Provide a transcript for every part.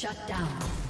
Shut down.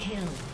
Kill.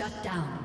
Shut down.